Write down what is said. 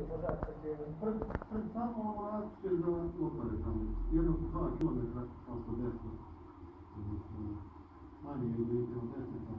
veliki vozač precijenjen. Pred samo ovo različite za lopare tamo. Jedno su dva kilometra, kao desno. Manje je desno.